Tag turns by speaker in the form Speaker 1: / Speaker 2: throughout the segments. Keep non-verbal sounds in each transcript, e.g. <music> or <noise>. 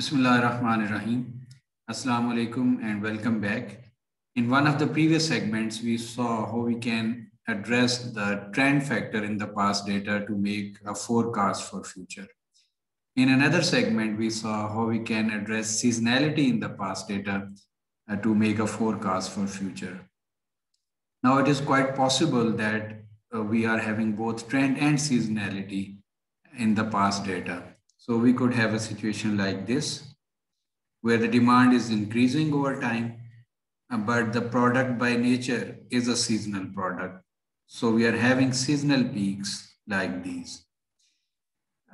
Speaker 1: Bismillah ar-Rahman ar-Rahim. Assalamu alaikum and welcome back. In one of the previous segments, we saw how we can address the trend factor in the past data to make a forecast for future. In another segment, we saw how we can address seasonality in the past data uh, to make a forecast for future. Now, it is quite possible that uh, we are having both trend and seasonality in the past data. So we could have a situation like this, where the demand is increasing over time, uh, but the product by nature is a seasonal product. So we are having seasonal peaks like these.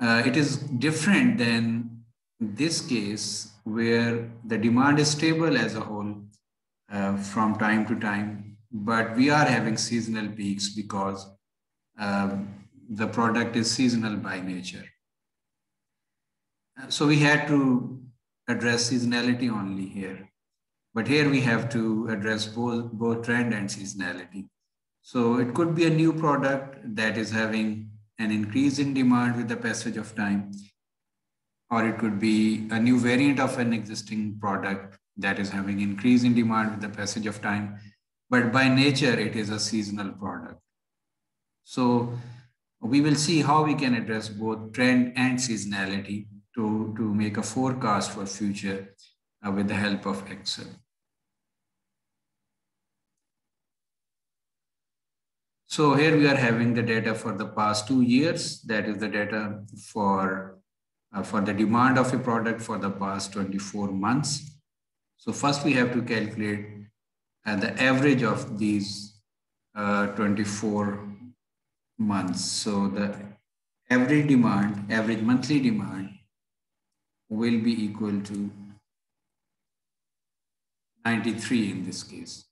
Speaker 1: Uh, it is different than this case where the demand is stable as a whole uh, from time to time, but we are having seasonal peaks because um, the product is seasonal by nature. So we had to address seasonality only here. But here we have to address both, both trend and seasonality. So it could be a new product that is having an increase in demand with the passage of time, or it could be a new variant of an existing product that is having increase in demand with the passage of time. But by nature, it is a seasonal product. So we will see how we can address both trend and seasonality to, to make a forecast for future uh, with the help of Excel. So here we are having the data for the past two years. That is the data for, uh, for the demand of a product for the past 24 months. So first we have to calculate uh, the average of these uh, 24 months. So the average demand, average monthly demand will be equal to 93 in this case.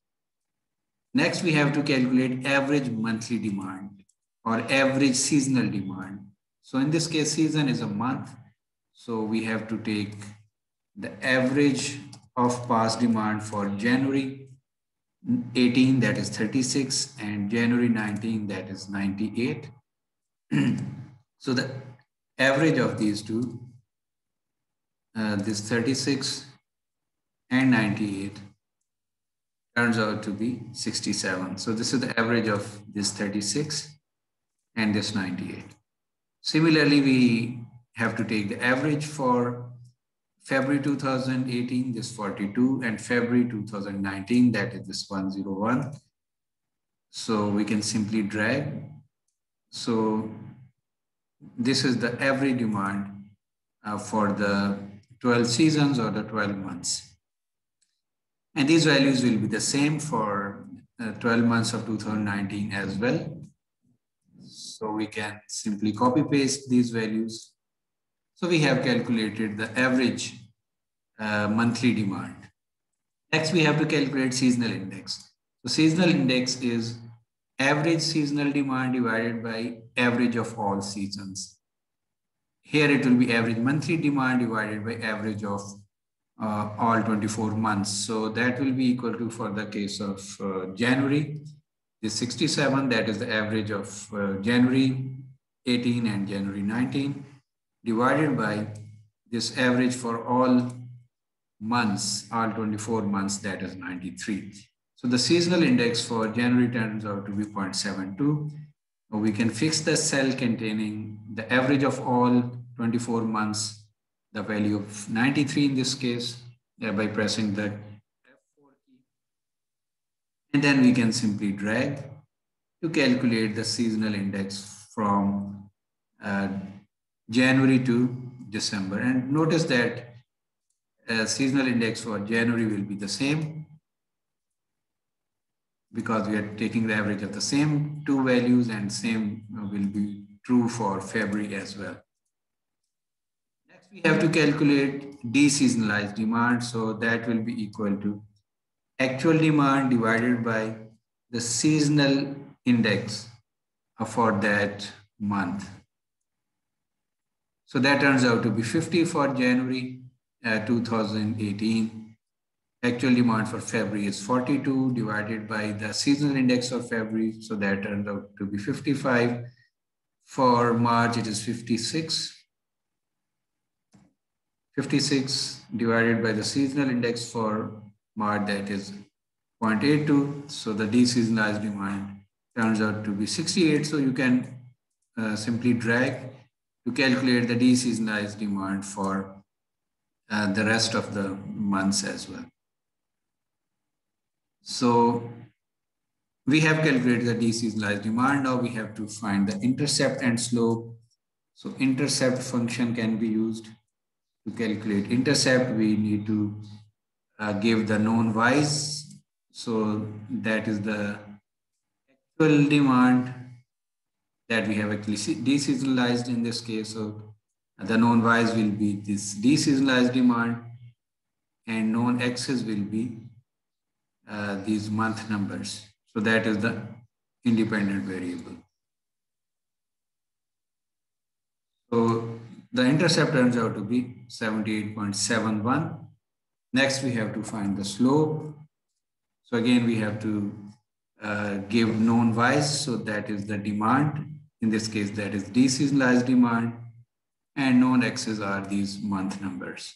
Speaker 1: Next, we have to calculate average monthly demand or average seasonal demand. So in this case, season is a month. So we have to take the average of past demand for January 18, that is 36, and January 19, that is 98. <clears throat> so the average of these two uh, this 36 and 98 turns out to be 67. So this is the average of this 36 and this 98. Similarly, we have to take the average for February 2018, this 42, and February 2019, that is this 101. So we can simply drag. So this is the average demand uh, for the 12 seasons or the 12 months. And these values will be the same for uh, 12 months of 2019 as well. So we can simply copy paste these values. So we have calculated the average uh, monthly demand. Next, we have to calculate seasonal index. So seasonal index is average seasonal demand divided by average of all seasons. Here it will be average monthly demand divided by average of uh, all 24 months. So that will be equal to for the case of uh, January, the 67, that is the average of uh, January 18 and January 19, divided by this average for all months, all 24 months, that is 93. So the seasonal index for January turns out to be 0.72. We can fix the cell containing the average of all 24 months, the value of 93 in this case, by pressing the F4 key. And then we can simply drag to calculate the seasonal index from uh, January to December. And notice that uh, seasonal index for January will be the same because we are taking the average of the same two values and same will be true for February as well. Next, we have to calculate deseasonalized demand. So that will be equal to actual demand divided by the seasonal index for that month. So that turns out to be 50 for January uh, 2018 Actual demand for February is 42 divided by the seasonal index of February. So that turned out to be 55. For March, it is 56. 56 divided by the seasonal index for March that is 0.82. So the deseasonalized demand turns out to be 68. So you can uh, simply drag to calculate the deseasonalized demand for uh, the rest of the months as well. So we have calculated the deseasonalized demand. Now we have to find the intercept and slope. So intercept function can be used to calculate intercept. We need to uh, give the known y's. So that is the actual demand that we have actually deseasonalized in this case. So the known y's will be this deseasonalized demand and known x's will be uh, these month numbers. So that is the independent variable. So the intercept turns out to be 78.71. Next, we have to find the slope. So again, we have to uh, give known y's. So that is the demand. In this case, that is deseasonalized demand. And known x's are these month numbers.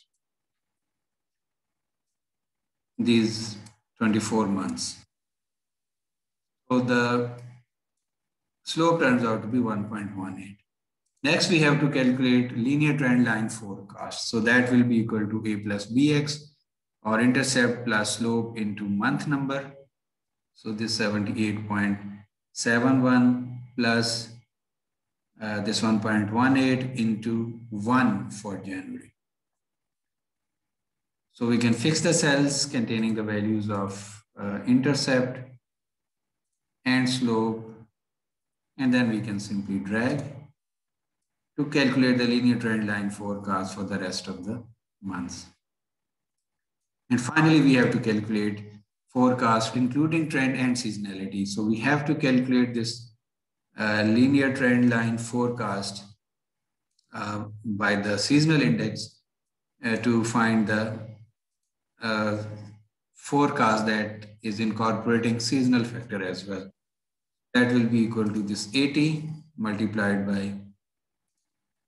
Speaker 1: These 24 months. So the slope turns out to be 1.18. Next, we have to calculate linear trend line forecast. So that will be equal to A plus BX or intercept plus slope into month number. So this 78.71 plus uh, this 1.18 into 1 for January. So we can fix the cells containing the values of uh, intercept and slope, and then we can simply drag to calculate the linear trend line forecast for the rest of the months. And finally, we have to calculate forecast including trend and seasonality. So we have to calculate this uh, linear trend line forecast uh, by the seasonal index uh, to find the uh, forecast that is incorporating seasonal factor as well. That will be equal to this 80 multiplied by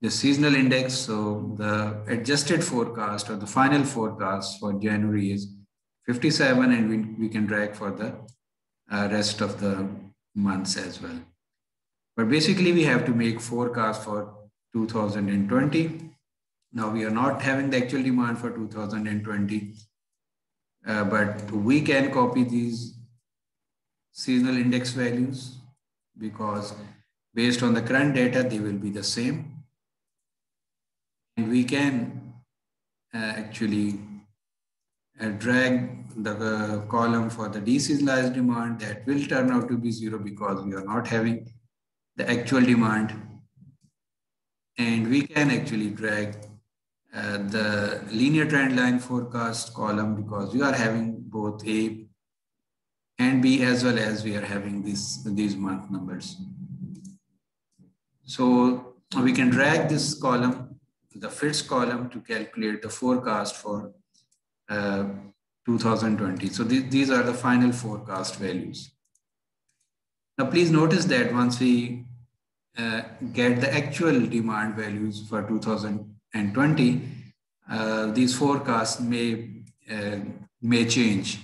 Speaker 1: the seasonal index. So the adjusted forecast or the final forecast for January is 57 and we, we can drag for the uh, rest of the months as well. But basically we have to make forecast for 2020. Now we are not having the actual demand for 2020, uh, but we can copy these seasonal index values because based on the current data, they will be the same. And we can uh, actually uh, drag the uh, column for the deseasonalized demand that will turn out to be zero because we are not having the actual demand. And we can actually drag the linear trend line forecast column because we are having both A and B as well as we are having this, these month numbers. So we can drag this column, the fits column to calculate the forecast for uh, 2020. So th these are the final forecast values. Now please notice that once we uh, get the actual demand values for 2020, uh, these forecasts may, uh, may change.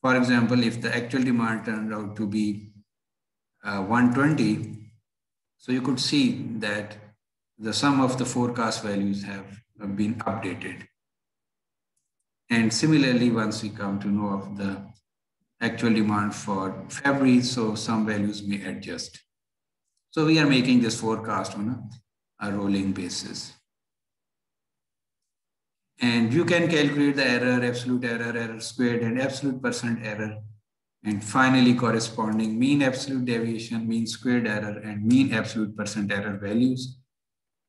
Speaker 1: For example, if the actual demand turned out to be uh, 120, so you could see that the some of the forecast values have been updated. And similarly, once we come to know of the actual demand for February, so some values may adjust. So we are making this forecast on a, a rolling basis. And you can calculate the error, absolute error, error squared, and absolute percent error. And finally, corresponding mean absolute deviation, mean squared error, and mean absolute percent error values.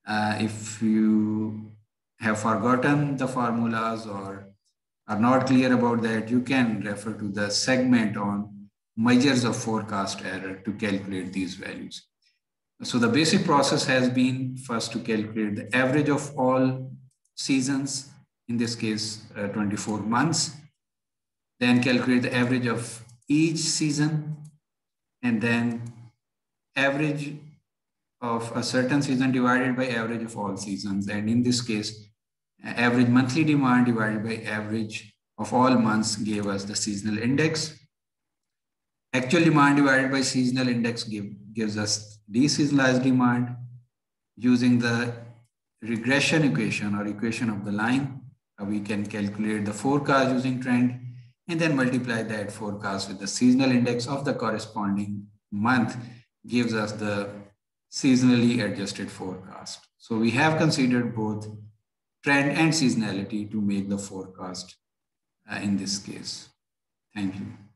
Speaker 1: Uh, if you have forgotten the formulas or are not clear about that, you can refer to the segment on measures of forecast error to calculate these values. So the basic process has been first to calculate the average of all seasons, in this case, uh, 24 months, then calculate the average of each season, and then average of a certain season divided by average of all seasons. And in this case, Average monthly demand divided by average of all months gave us the seasonal index. Actual demand divided by seasonal index give, gives us deseasonalized demand using the regression equation or equation of the line. Uh, we can calculate the forecast using trend and then multiply that forecast with the seasonal index of the corresponding month gives us the seasonally adjusted forecast. So we have considered both trend and seasonality to make the forecast uh, in this case. Thank you.